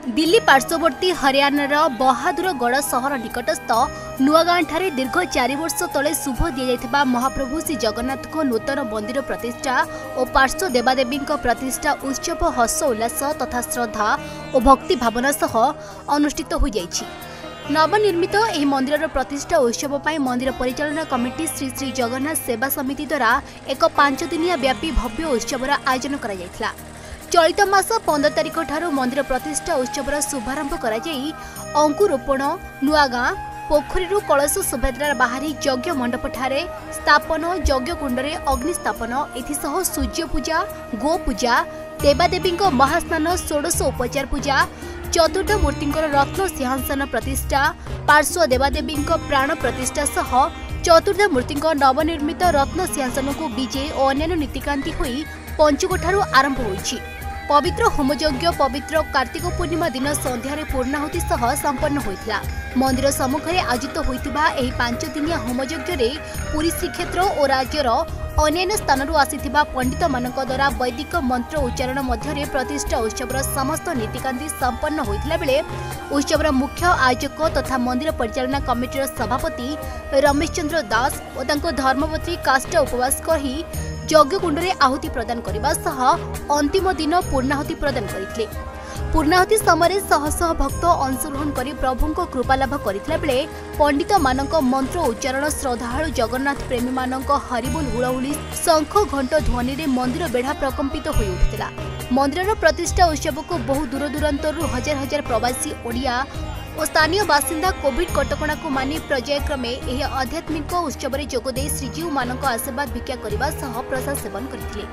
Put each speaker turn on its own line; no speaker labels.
ଦିଲ୍ଲୀ ପାର୍ଶ୍ୱବର୍ତ୍ତୀ ହରିୟାଣାର ବହାଦୁରଗଡ଼ ସହର ନିକଟସ୍ଥ ନୂଆଗାଁଠାରେ ଦୀର୍ଘ ଚାରି ବର୍ଷ ତଳେ ଶୁଭ ଦିଆଯାଇଥିବା ମହାପ୍ରଭୁ ଶ୍ରୀ ଜଗନ୍ନାଥଙ୍କ ନୂତନ ମନ୍ଦିର ପ୍ରତିଷ୍ଠା ଓ ପାର୍ଶ୍ୱ ଦେବାଦେବୀଙ୍କ ପ୍ରତିଷ୍ଠା ଉତ୍ସବ ହର୍ଷ ଉଲ୍ଲାସ ତଥା ଶ୍ରଦ୍ଧା ଓ ଭକ୍ତି ଭାବନା ସହ ଅନୁଷ୍ଠିତ ହୋଇଯାଇଛି। ନବନିର୍ମିତ ଏହି ମନ୍ଦିରର ପ୍ରତିଷ୍ଠା ଉତ୍ସବ ପାଇଁ ମନ୍ଦିର ପରିଚାଳନା କମିଟି ଶ୍ରୀ ଶ୍ରୀ ଜଗନ୍ନାଥ ସେବା ସମିତି ଦ୍ୱାରା ଏକ ପାଞ୍ଚଦିନିଆ ବ୍ୟାପୀ ଭବ୍ୟ ଉତ୍ସବର ଆୟୋଜନ କରାଯାଇଥିଲା। ଚଳିତ ମାସ ପନ୍ଦର ତାରିଖଠାରୁ ମନ୍ଦିର ପ୍ରତିଷ୍ଠା ଉତ୍ସବର ଶୁଭାରମ୍ଭ କରାଯାଇ ଅଙ୍କୁରୋପଣ ନୂଆଗାଁ ପୋଖରୀରୁ କଳସ ଶୋଭାଯାତ୍ରା ବାହାରି ଯଜ୍ଞ ମଣ୍ଡପଠାରେ ସ୍ଥାପନ ଯଜ୍ଞକୁଣ୍ଡରେ ଅଗ୍ନି ସ୍ଥାପନ ଏଥିସହ ସୂର୍ଯ୍ୟ ପୂଜା ଗୋ ପୂଜା ଦେବାଦେବୀଙ୍କ ମହାସ୍ନାନ ଷୋଡ଼ଶ ଉପଚାର ପୂଜା ଚତୁର୍ଥ ମୂର୍ତ୍ତିଙ୍କର ରତ୍ନ ସିଂହାସନ ପ୍ରତିଷ୍ଠା ପାର୍ଶ୍ୱ ଦେବାଦେବୀଙ୍କ ପ୍ରାଣ ପ୍ରତିଷ୍ଠା ସହ ଚତୁର୍ଥ ମୂର୍ତ୍ତିଙ୍କ ନବନିର୍ମିତ ରତ୍ନ ସିଂହାସନକୁ ବିଜେ ଓ ଅନ୍ୟାନ୍ୟ ନୀତିକାନ୍ତି ହୋଇ ପଞ୍ଚୁକଠାରୁ ଆରମ୍ଭ ହୋଇଛି। ପବିତ୍ର ହୋମଯଜ୍ଞ ପବିତ୍ର କାର୍ତ୍ତିକ ପୂର୍ଣ୍ଣିମା ଦିନ ସନ୍ଧ୍ୟାରେ ପୂର୍ଣ୍ଣାହୁତି ସହ ସମ୍ପନ୍ନ ହୋଇଥିଲା। ମନ୍ଦିର ସମ୍ମୁଖରେ ଆୟୋଜିତ ହୋଇଥିବା ଏହି ପାଞ୍ଚଦିନିଆ ହୋମଯଜ୍ଞରେ ପୁରୀ ଶ୍ରୀକ୍ଷେତ୍ର ଓ ରାଜ୍ୟର ଅନ୍ୟାନ୍ୟ ସ୍ଥାନରୁ ଆସିଥିବା ପଣ୍ଡିତମାନଙ୍କ ଦ୍ୱାରା ବୈଦିକ ମନ୍ତ୍ର ଉଚ୍ଚାରଣ ମଧ୍ୟରେ ପ୍ରତିଷ୍ଠା ଉତ୍ସବର ସମସ୍ତ ନୀତିକାନ୍ତି ସମ୍ପନ୍ନ ହୋଇଥିଲା ବେଳେ ଉତ୍ସବର ମୁଖ୍ୟ ଆୟୋଜକ ତଥା ମନ୍ଦିର ପରିଚାଳନା କମିଟିର ସଭାପତି ରମେଶ ଚନ୍ଦ୍ର ଦାସ ଓ ତାଙ୍କ ଧର୍ମପତ୍ନୀ କାଷ୍ଟା ଉପବାସ କହି ଯଜ୍ଞକୁଣ୍ଡରେ ଆହୁତି ପ୍ରଦାନ କରିବା ସହ ଅନ୍ତିମ ଦିନ ପୂର୍ଣ୍ଣାହୁତି ପ୍ରଦାନ କରିଥିଲେ। ପୂର୍ଣ୍ଣାହୁତି ସମୟରେ ଶହ ଶହ ଭକ୍ତ ଅଂଶଗ୍ରହଣ କରି ପ୍ରଭୁଙ୍କ କୃପାଲାଭ କରିଥିଲା ବେଳେ ପଣ୍ଡିତମାନଙ୍କ ମନ୍ତ୍ର ଉଚ୍ଚାରଣ ଶ୍ରଦ୍ଧାଳୁ ଜଗନ୍ନାଥ ପ୍ରେମୀମାନଙ୍କ ହରିବୋଲ ହୁଳହୁଳି ଶଙ୍ଖ ଘଣ୍ଟ ଧ୍ୱନିରେ ମନ୍ଦିର ବେଢ଼ା ପ୍ରକମ୍ପିତ ହୋଇଉଠିଥିଲା। ମନ୍ଦିରର ପ୍ରତିଷ୍ଠା ଉତ୍ସବକୁ ବହୁ ଦୂରଦୂରାନ୍ତରରୁ ହଜାର ହଜାର ପ୍ରବାସୀ ଓଡ଼ିଆ ଓ ସ୍ଥାନୀୟ ବାସିନ୍ଦା କୋଭିଡ୍ କଟକଣାକୁ ମାନି ପର୍ଯ୍ୟାୟକ୍ରମେ ଏହି ଆଧ୍ୟାତ୍ମିକ ଉତ୍ସବରେ ଯୋଗଦେଇ ଶ୍ରୀଜୀଉମାନଙ୍କ ଆଶୀର୍ବାଦ ଭିକ୍ଷା କରିବା ସହ ପ୍ରସାଦ ସେବନ କରିଥିଲେ